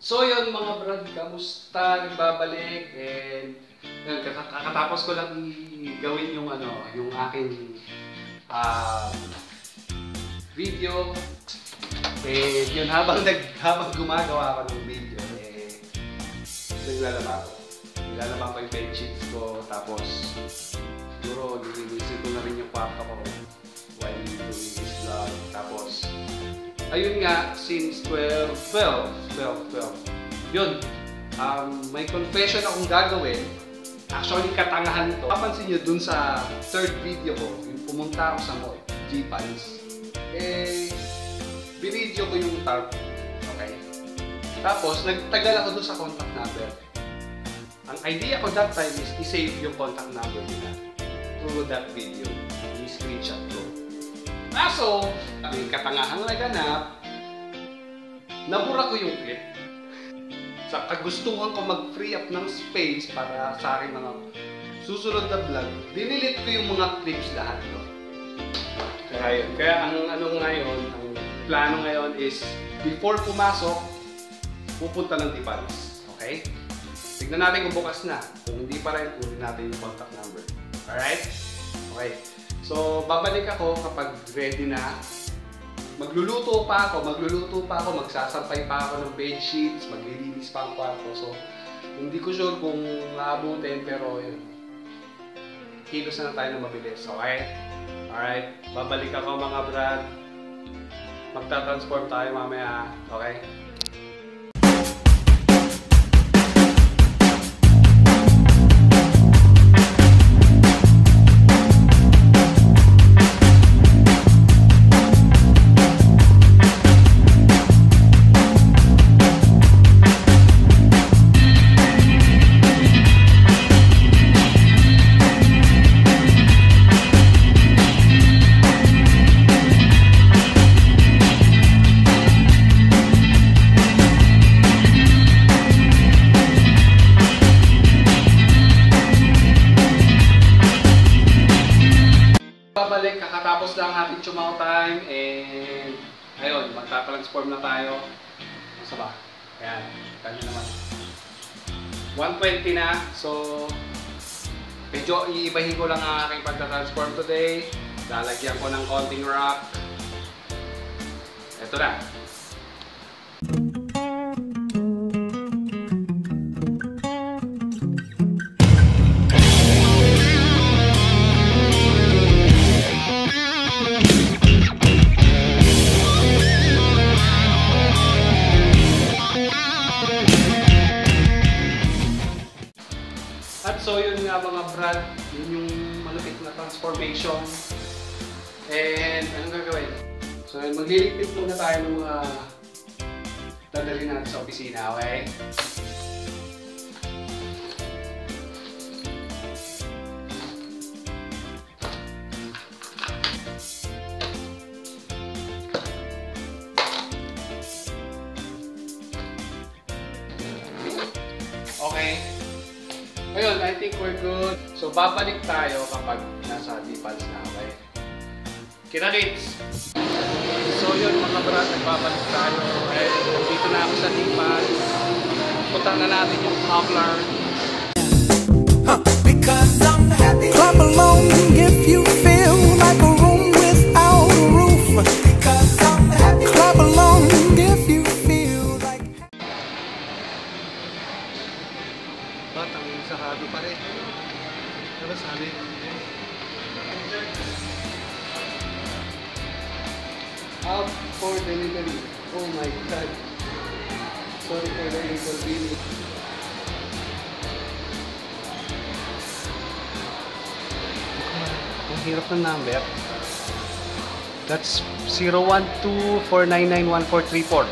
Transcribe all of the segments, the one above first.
So yun mga brad, kamusta? Nagbabalik and kakatapos ko lang gawin yung ano, yung aking ah, video. Eh, yun habang nag habang gumagawa ako ng video, eh naglalaba ako. Nilalaba ko yung bed sheets ko, tapos siguro nililisin ko na rin yung kwarto ko ayun nga, since 12, 12, 12, 12. Yun, um, may confession akong gagawin. Actually, katangahan to. Papansin nyo dun sa third video ko, yung pumunta ako sa mall, G-Pals. Eh, binidyo ko yung tarp. Okay? Tapos, nagtagal ako dun sa contact number. Ang idea ko that time is i-save yung contact number nila through that video. Yung screenshot ko. Kaso, ang katangahan na naganap, nabura ko yung clip. Sa kagustuhan ko mag-free up ng space para sa aking mga susunod na vlog, dinilit ko yung mga clips lahat. No? Kaya yun. Kaya ang ano ngayon, ang plano ngayon is before pumasok, pupunta ng Tipanis. Okay? Tignan natin kung bukas na. Kung hindi pa rin, kunin natin yung contact number. Alright? Okay. So, babalik ako kapag ready na. Magluluto pa ako, magluluto pa ako, magsasampay pa ako ng bed sheets, maglilinis pa ang kwarto. So, hindi ko sure kung maabutin, pero yun. Kilos na tayo na mabilis, okay? Alright, babalik ako mga brad. Magta-transform tayo mamaya, okay? Ayun, magta-transform na tayo. Masa ba? Ayan, kanya naman. 120 na, so medyo iibahin ko lang ang aking pagta-transform today. Lalagyan ko ng konting rock. Ito na. So yun nga mga brad, yun yung malapit na transformation. And anong gagawin? So yun, magliligpit muna tayo ng mga dadalhin natin sa opisina, okay? Okay. Ayun, I think we're good. So, babalik tayo kapag nasa Dipals na, okay? Kita kits! So, yun mga brad, nagbabalik tayo. Eh, dito na ako sa Dipals. Punta na natin yung Poplar. Because I'm happy. Clap along Out for delivery. Oh my God. Sorry for the inconvenience. Ang hirap ng number. That's 012-499-1434.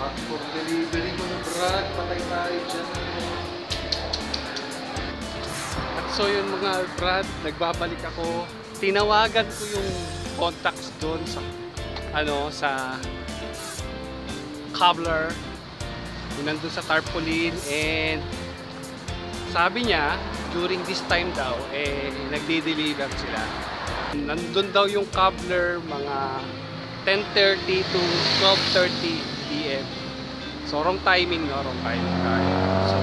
Out for delivery na brad. Patay tayo dyan. So yun mga brad, nagbabalik ako. Tinawagan ko yung contacts doon sa ano sa cobbler yung nandun sa tarpaulin and sabi niya during this time daw eh nagde-deliver sila nandun daw yung cobbler mga 10.30 to 12.30 p.m. So, wrong timing, no? Wrong timing tayo. So,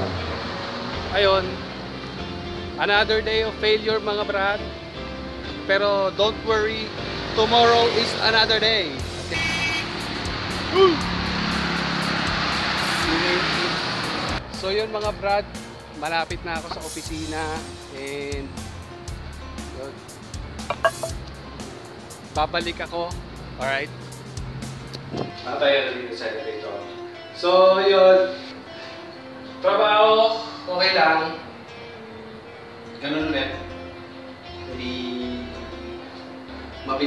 ayun. Another day of failure, mga brad. Pero, don't worry. Tomorrow is another day. So, yun mga brad. Malapit na ako sa opisina. And, yun. Babalik ako. Alright? Patayan na dito sa elevator. So, yun.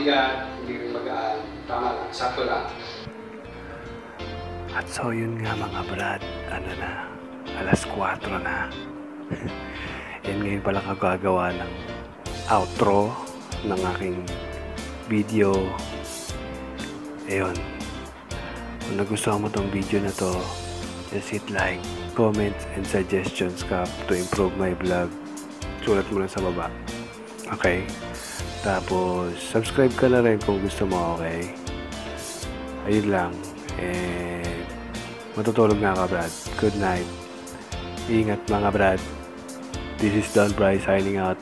Mabigat, hindi rin magaan. Tama lang, sakto lang. At so yun nga mga brad, ano na, alas 4 na. Yan ngayon pala ako gagawa ng outro ng aking video. Ayun. Kung nagustuhan mo tong video na to, just hit like, comments, and suggestions ka to improve my vlog. Sulat mo lang sa baba. Okay? Tapos, subscribe ka na rin kung gusto mo, okay? Ayun lang. And matutulog na ka, Brad. Good night. Ingat mga Brad. This is Don Bryce signing out.